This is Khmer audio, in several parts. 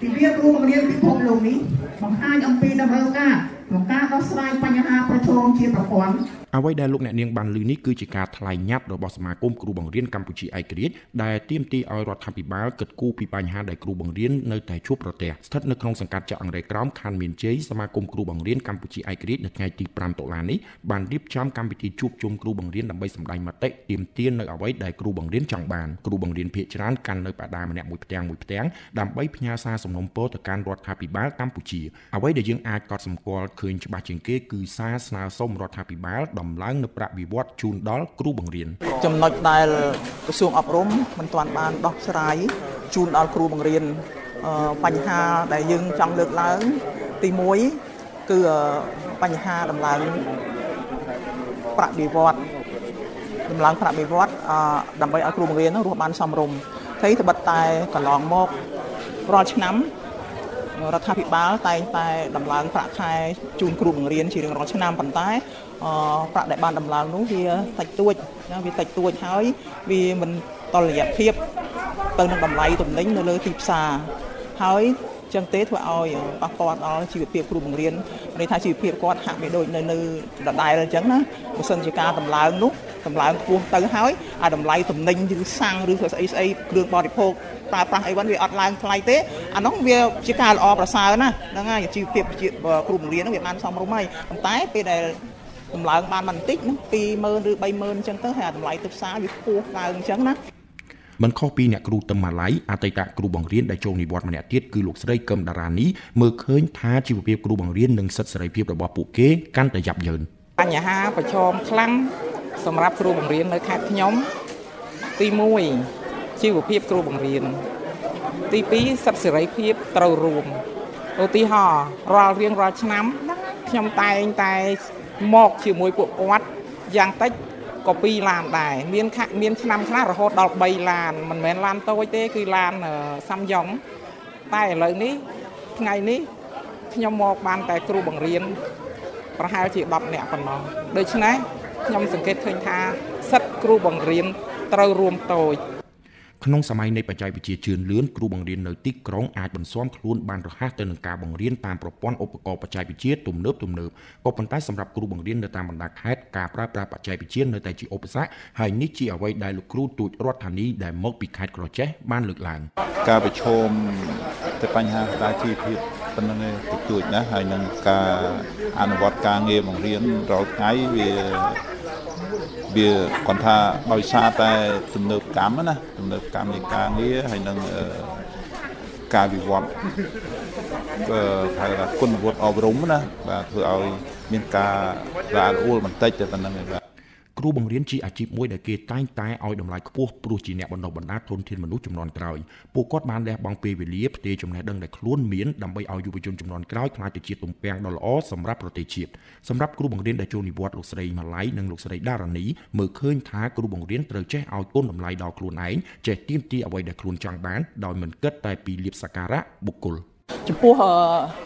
ពីវាគ្រូបង្រៀនពិភពលោកនេះបង្ហាញអំពីដំណើរការ ក្នុងការដោះស្រាយបញ្ហាប្រឈមជាប្រព័ន្ធអ្វីដែលលោកអ្នកនាងបានលើនេះគឺជាការថ្លែងញត្តិរបស់សមាគមគ្រូបង្រៀនកម្ពុជាឯករាជ្យដែលទាមទារឲ្យរដ្ឋាភិបាលគិតគូរពីបញ្ហាដែលគ្រូបង្រៀននៅតែជួបប្រទះស្ថិតនៅក្នុងសង្កាត់ចាក់អង្រែក្រោមខណ្ឌមានជ័យសមាគមគ្រូបង្រៀនកម្ពុជាឯករាជ្យនៅថ្ងៃទី5តុលានេះបានរៀបចំកម្មវិធីជួបជុំគ្រូបង្រៀនដើម្បីសម្ដែងមតិទាមទារនៅអ្វីដែលគ្រូបង្រៀនចង់បានគ្រូបង្រៀនភាគច្រើនកាន់នៅបដាម្នាក់មួយផ្ទាំងមួយផ្ទាំងដើម្បីផ្ញើសារសំណូមពរទៅកាន់រដ្ឋាភិបាលកម្ពុជាអ្វីដែលយើងអាចកត់សម្គាល់ឃើញច្បាស់ជាងគេគឺសារស្នើសុំរដ្ឋាភិបាលដំឡើងនៅប្រាក់វិវត្តជូនដល់គ្រូបង្រៀនចំណុចដែលក្រសួងអប់រំមិនទាន់បានដោះស្រាយជូនដល់គ្រូបង្រៀនបញ្ហាដែលយើងចង់លើកឡើងទី1គឺបញ្ហាដំឡើងប្រាក់បៀវត្សដំឡើងប្រាក់បៀវត្សដើម្បីឲ្យគ្រូបង្រៀនរស់បានសមរម្យហើយត្បិតតែកន្លងមករាល់ឆ្នាំ រដ្ឋាភិបាលតែងតែដំឡើងប្រាក់ខែជូនគ្រូបង្រៀនជារៀងរាល់ឆ្នាំប៉ុន្តែប្រាក់ដែលបានដំឡើងនោះវាតិចតួចណាវាតិចតួចហើយវាមិនតលយៈភាពទៅនឹងតម្លៃទំនិញនៅលើទីផ្សារហើយចឹងទេធ្វើឲ្យប៉ះពាល់ដល់ជីវភាពគ្រូបង្រៀនន័យថាជីវភាពគាត់ហាក់មិនដូចនៅនៅដដែលអញ្ចឹងណាបើសិនជាការតម្លើងនោះ តម្លើងខ្ពស់ទៅហើយអាតម្លៃទំនិញឬសាំងឬស្អីស្អីគ្រឿងបរិភោគប្រើប្រាស់អីវ៉ាន់វាអត់ឡើងថ្លៃទេអានោះវាជាការល្អប្រសើរណាហ្នឹងហើយជីវភាពជាគ្រូបង្រៀនហ្នឹងវាបានសមរម្យហើយប៉ុន្តែពេលដែលតម្លើងបានបន្តិចហ្នឹង20000ឬ30000អញ្ចឹងទៅហើយអាតម្លៃទឹកផ្សារវាខ្ពស់ឡើងអញ្ចឹងណាមិនខុសពីអ្នកគ្រូទឹមម៉ាឡៃអតីតគ្រូបង្រៀនដែលចូលនិវត្តន៍ម្នាក់ទៀតគឺលោកស្រីកឹមតារានីមើលឃើញថាជីវភាពគ្រូបង្រៀននិងសិទ្ធិសេរីភាពរបស់ពួកគេកាន់តែយ៉ាប់យ៉ឺនបញ្ហាប្រឈមខ្លាំង សម្រាប់គ្រូបង្រៀននៅខេត្តខ្ញុំទី1ជីវភាពគ្រូបង្រៀនទី2សិទ្ធិសេរីភាពត្រូវរួមឧទាហរណ៍រាល់រៀងរាល់ឆ្នាំខ្ញុំតែងតែមកជាមួយពួកគាត់យ៉ាងតិចក៏2ឡានដែរមានមានឆ្នាំខ្លះរហូតដល់3ឡានមិនមែនឡានតូចទេគឺឡានសាំយ៉ុងតែឥឡូវនេះថ្ងៃនេះខ្ញុំមកបានតែគ្រូបង្រៀនប្រហែលជា10នាក់ប៉ុណ្ណោះដូច្នេះ ខ្ញុំសង្កេតឃើញថាសិទ្ធិគ្រូបង្រៀនត្រូវរួមតូចក្នុងសម័យនៃបច្ចេកវិទ្យាជឿនលឿនគ្រូបង្រៀននៅទីក្រុងអាចបន្ស៊ាំខ្លួនបានរហ័សទៅនឹងការបង្រៀនតាមប្រព័ន្ធឧបករណ៍បច្ចេកវិទ្យាទំនើបទំនើបក៏ប៉ុន្តែសម្រាប់គ្រូបង្រៀននៅតាមបណ្ដាខេត្តការប្រើប្រាស់បច្ចេកវិទ្យានៅតែជាឧបសគ្គហើយនេះជាអ្វីដែលលោកគ្រូទូចរដ្ឋធានីដែលមកពីខេត្តក្រចេះបានលើកឡើងការប្រឈមទៅបញ្ហាស្ដារជីវភាពប៉ុណ្ណឹងឯងតិចតួចណាហើយនឹងការអនុវត្តការងារបង្រៀនរាល់ថ្ងៃវា វាគាត់ថាដោយសារតែទំនើបកម្មណាទំនើបកម្មនៃការងារហើយនឹងការវិវត្តគឺហៅថាគុណវុឌ្ឍអប់រំណាបាទធ្វើឲ្យមានការរអាក់រអួលបន្តិចតែប៉ុណ្្នឹងឯងបាទ គ្រូបង្រៀនជាអាជីពមួយដែលគេតែងតែឲ្យតម្លៃខ្ពស់ព្រោះជាអ្នកបណ្ដុះបណ្ដាលធនធានមនុស្សចំនួនក្រោយពួកគាត់បានលះបង់ពេលវេលាផ្ទេរចំណេះដឹងដែលខ្លួនមានដើម្បីឲ្យយុវជនចំនួនក្រោយក្លាយទៅជាទំពាំងដ៏ល្អសម្រាប់ប្រទេសជាតិសម្រាប់គ្រូបង្រៀនដែលចូលនិវត្តន៍លោកស្រីម៉ាឡៃនិងលោកស្រីដារ៉ានីមើលឃើញថាគ្រូបង្រៀនត្រូវចេះឲ្យគុណតម្លៃដល់ខ្លួនឯងចេះទៀមទាអ្វីដែលខ្លួនចង់បានដោយមិនគិតតែពីលៀបសក្ការៈបុគ្គល ចំពោះ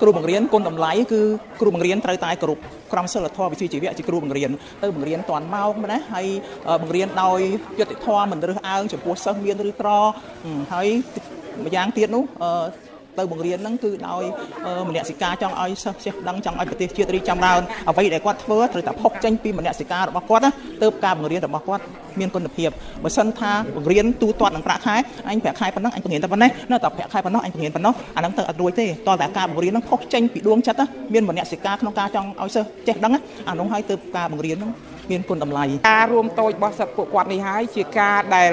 គ្រូបង្រៀនគុណតម្លៃគឺគ្រូបង្រៀនត្រូវតែគោរពក្រមសីលធម៌វិជ្ជាជីវៈជាគ្រូបង្រៀនទៅបង្រៀនតាន់ម៉ោងណាហើយបង្រៀនដោយយុត្តិធម៌មិនរើសអើងចំពោះសិស្សមានឬក្រហើយម្យ៉ាងទៀតនោះ ទៅបង្រៀនហ្នឹងគឺដោយមនសិការចង់ឲ្យសិស្សចេះដឹងចង់ឲ្យប្រទេសជាតិរីកចម្រើនអ្វីដែលគាត់ធ្វើត្រូវតែផុសចេញពីមនសិការរបស់គាត់ណាទៅការបង្រៀនរបស់គាត់មានគុណភាពបើសិនថាបង្រៀនទូទាត់នឹងប្រាក់ខែអញប្រាក់ខែប៉ុណ្ណឹងអញបង្រៀនតែប៉ុណ្ណេះនៅតែប្រាក់ខែប៉ុណ្ណោះអញបង្រៀនប៉ុណ្ណោះអាហ្នឹងទៅអត់រួចទេតើតែការបង្រៀនហ្នឹងផុសចេញពីដួងចិត្តមានមនសិការក្នុងការចង់ឲ្យសិស្សចេះដឹងអានោះហើយទៅការបង្រៀនហ្នឹងមានគុណតម្លៃការរួមតូចរបស់សិស្សពួកគាត់នេះហើយជាការដែល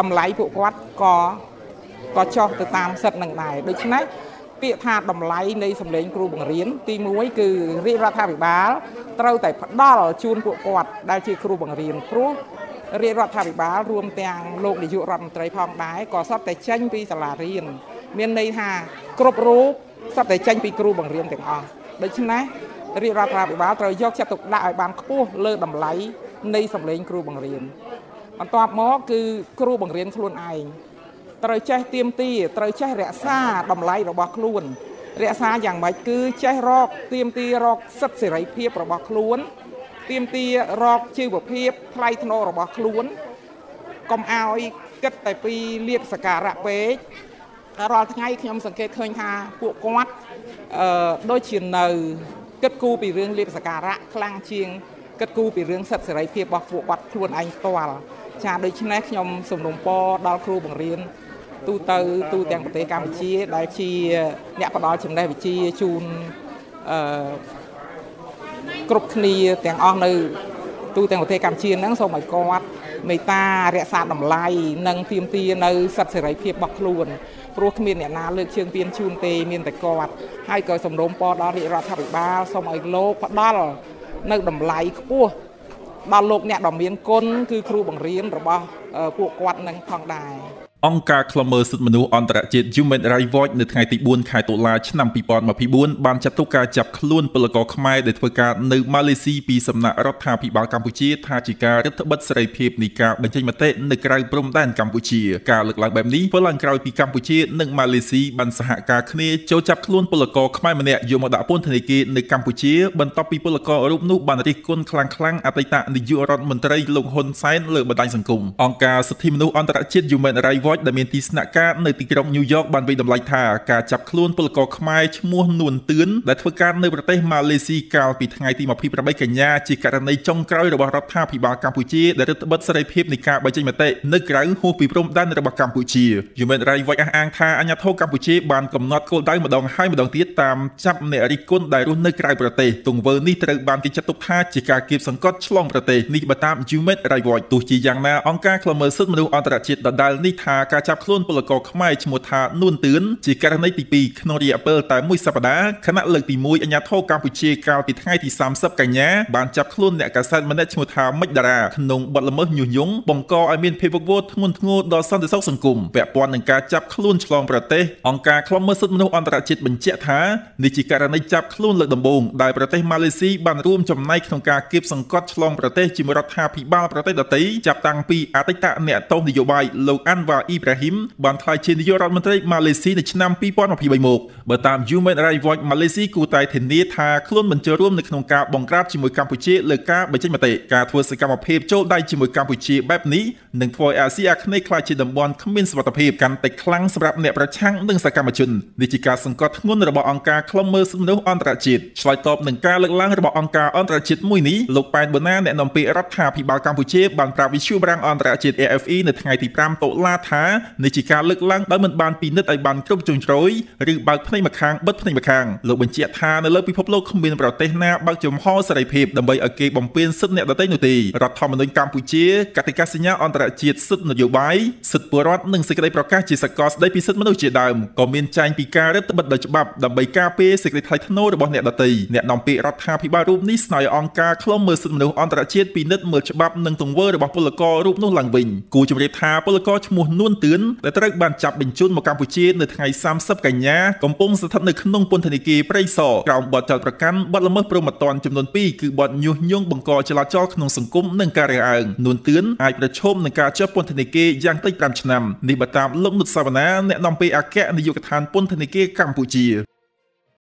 តម្លៃពួកគាត់ក៏ ក៏ចោះទៅតាមសិទ្ធិនឹងដែរដូច្នេះពាក្យថាតម្លៃនៃសម្លេងគ្រូបង្រៀនទី1គឺរាជរដ្ឋាភិបាល ត្រូវតែផ្ដល់ជូនពួកគាត់ដែលជាគ្រូបង្រៀនព្រោះរាជរដ្ឋាភិបាលរួមទាំងលោកនាយករដ្ឋមន្ត្រីផងដែរក៏សុទ្ធតែចេញពីសាលារៀនមានន័យថាគ្រប់រូបសុទ្ធតែចេញពីគ្រូបង្រៀនទាំងអស់ដូច្នេះរាជរដ្ឋាភិបាលត្រូវយកចិត្តទុកដាក់ឲ្យបានខ្ពស់លើតម្លៃនៃសម្លេងគ្រូបង្រៀនបន្ទាប់មកគឺគ្រូបង្រៀនខ្លួនឯង ត្រូវចេះទៀមទាត្រូវចេះរក្សាតម្លៃរបស់ខ្លួន រក្សាយ៉ាងម៉េចគឺចេះរកទៀមទារកសិទ្ធិសេរីភាពរបស់ខ្លួនទៀមទារកជីវភាពថ្លៃថ្នូររបស់ខ្លួនកុំឲ្យគិតតែពីលៀបសការៈពេករាល់ថ្ងៃខ្ញុំសង្កេតឃើញថាពួកគាត់អឺដូចជានៅគិតគូរពីរឿងលៀបសការៈខ្លាំងជាងគិតគូរពីរឿងសិទ្ធិសេរីភាពរបស់ពួកគាត់ខ្លួនឯងផ្ទាល់ចាដូច្នេះខ្ញុំសំណូមពរដល់គ្រូបង្រៀន ទូទៅទូទាំងប្រទេសកម្ពុជាដែលជាអ្នកផ្ដល់ចំណេះវិជ្ជាជូនអឺគ្រប់គ្នាទាំងអស់នៅទូទាំងប្រទេសកម្ពុជាហ្នឹងសូមឲ្យគាត់មេត្តារក្សាតម្លៃនិងទាមទារនៅសិទ្ធិសេរីភាពរបស់ខ្លួនព្រោះគ្មានអ្នកណាលើកជើងពៀនជូនទេមានតែគាត់ហើយក៏សំរុំពរដល់រាជរដ្ឋាភិបាលសូមឲ្យលោកផ្ដល់នៅតម្លៃខ្ពស់ដល់លោកអ្នកដ៏មានគុណគឺគ្រូបង្រៀនរបស់ពួកគាត់នឹងផងដែរ អង្គការឃ្លាំមើលសិទ្ធិមនុស្សអន្តរជាតិ Human Rights Watch នៅថ្ងៃទី4ខែតុលាឆ្នាំ2024បានចាត់ទុកការចាប់ខ្លួនពលករខ្មែរដែលធ្វើការនៅម៉ាឡេស៊ីពីសំណាក់រដ្ឋាភិបាលកម្ពុជាថាជាការរដ្ឋបិទសេរីភាពនៃការបញ្ចេញមតិនៅក្រៅព្រំដែនកម្ពុជាការលើកឡើងបែបនេះធ្វើឡើងក្រោយពីកម្ពុជានិងម៉ាឡេស៊ីបានសហការគ្នាចូលចាប់ខ្លួនពលករខ្មែរម្នាក់យកមកដាក់ពន្ធនាគារនៅកម្ពុជាបន្ទាប់ពីពលកររូបនោះបានរិះគន់ខ្លាំងៗអតីតនាយករដ្ឋមន្ត្រីលោកហ៊ុនសែនលើបណ្ដាញសង្គមអង្គការសិទ្ធិមនុស្សអន្តរជាតិ Human Rights Watch ដែលមានទីស្នាក់ការនៅទីក្រុងញូវយ៉កបានវិតម្លៃថាការចាប់ខ្លួនពលករខ្មែរឈ្មោះនួនទឿនដែលធ្វើការនៅប្រទេសម៉ាឡេស៊ីកាលពីថ្ងៃទី28កញ្ញាជាករណីចុងក្រោយរបស់រដ្ឋាភិបាលកម្ពុជាដែលរដ្ឋបិទសេរីភាពនៃការបញ្ចេញមតិនៅក្រៅហួសពីព្រំដែនរបស់កម្ពុជា Human Rights Watch អះអាងថាអាញាធរកម្ពុជាបានកំណត់គោលដៅម្ដងហើយម្ដងទៀតតាមចាប់អ្នករិះគន់ដែលរស់នៅក្រៅប្រទេសទង្វើនេះត្រូវបានគេចាត់ទុកថាជាការគៀបសង្កត់ឆ្លងប្រទេសនេះបើតាម Human Rights Watch ទោះជាយ៉ាងណាអង្គការឃ្លាំមើលសិទ្ធិមនុស្សអន្តរជាតិដដែលនេះថាការចាប់ខ្លួនពលករខ្មែរឈ្មោះថានួនទឿនជាករណីទី2ក្នុងរយៈពេលតែមួយសប្តាហ៍ខណៈលើកទី1អាញាធរកម្ពុជាកាលពីថ្ងៃទី30កញ្ញាបានចាប់ខ្លួនអ្នកកាសែតម្នាក់ឈ្មោះថាមិចតារាក្នុងបទល្មើសញុះញង់បង្កឲ្យមានភាពវឹកវរធ្ងន់ធ្ងរដល់សន្តិសុខសង្គមពាក់ព័ន្ធនឹងការចាប់ខ្លួនឆ្លងប្រទេសអង្គការឃ្លាំមើលសិទ្ធិមនុស្សអន្តរជាតិបញ្ជាក់ថានេះជាករណីចាប់ខ្លួនលើកដំបូងដែលប្រទេសម៉ាឡេស៊ីបានរួមចំណែកក្នុងការគៀបសង្កត់ឆ្លងប្រទេសជាមួយរដ្ឋាភិបាលប្រទេសដទៃចាប់តាំងពីអតីតអ្នកទោសនយោបាយលោកអាន់វ៉ាអ៊ីប្រាហ៊ីមបានថ្លែងជានាយករដ្ឋមន្ត្រីម៉ាឡេស៊ីនៅឆ្នាំ2023មកបើតាម Human Rights Watch ម៉ាឡេស៊ីគូតែធានាថាខ្លួនមិនចូលរួមនៅក្នុងការបង្ក្រាបជាមួយកម្ពុជាលើការបញ្ចេញមតិការធ្វើសកម្មភាពចូលដៃជាមួយកម្ពុជាបែបនេះនឹងធ្វើឲ្យអាស៊ីអាគ្នេយ៍ក្លាយជាតំបន់គ្មានសុវត្ថិភាពកាន់តែខ្លាំងសម្រាប់អ្នកប្រឆាំងនិងសកម្មជននេះជាការសង្កត់ធ្ងន់របស់អង្គការឃ្លាំមើលសិទ្ធិមនុស្សអន្តរជាតិឆ្លើយតបនឹងការលើកឡើងរបស់អង្គការអន្តរជាតិមួយនេះលោកប៉ែនបូណាអ្នកនាំពាក្យរដ្ឋាភិបាលកម្ពុជាបានប្រាប់វិទ្យុបារាំងអន្តរជាតិ AFE នៅថ្ងៃទី5តុលាថានេះជាការលើកឡើងដោយមិនបានពិនិត្យឲ្យបានគ្រប់ជ្រុងជ្រោយឬបើកភ្នែកម្ខាងបិទភ្នែកម្ខាងលោកបញ្ជាក់ថានៅលើពិភពលោកគ្មានប្រទេសណាបើកចំហសេរីភាពដើម្បីឲ្យគេបំពេញសិទ្ធិអ្នកដទៃនោះទេរដ្ឋធម្មនុញ្ញកម្ពុជាកតិកាសញ្ញាអន្តរជាតិសិទ្ធិនយោបាយសិទ្ធិពលរដ្ឋនិងសេចក្តីប្រកាសជាសកលស្តីពីសិទ្ធិមនុស្សជាដើមក៏មានចែងពីការរដ្ឋបិទដោយច្បាប់ដើម្បីការពារសេចក្តីថ្លៃថ្នូររបស់អ្នកដទៃអ្នកនាំពាក្យរដ្ឋាភិបាលរូបនេះស្នើឲ្យអង្គការឃ្លាំមើលសិទ្ធិមនុស្សអន្តរជាតិពិនិត្យមើលច្បាប់និងទង្វើរបស់ពលកររូបនោះឡើងវិញគូជម្រាបថាពលករឈ្មោះនួនទឿនដែលត្រូវបានចាប់បញ្ជូនមកកម្ពុជានៅថ្ងៃ30កញ្ញាកំពុងស្ថិតនៅក្នុងពន្ធនាគារព្រៃសរក្រោមបទចោទប្រកាន់បទល្មើសព្រហ្មទណ្ឌចំនួន2គឺបទញុះញង់បង្កចលាចលក្នុងសង្គមនិងការរើសអើងនួនទឿនអាចប្រឈមនឹងការជាប់ពន្ធនាគារយ៉ាងតិច5ឆ្នាំនេះបើតាមលោកនុតសាវណ្ណាអ្នកនាំពាក្យអគ្គនាយកដ្ឋានពន្ធនាគារកម្ពុជា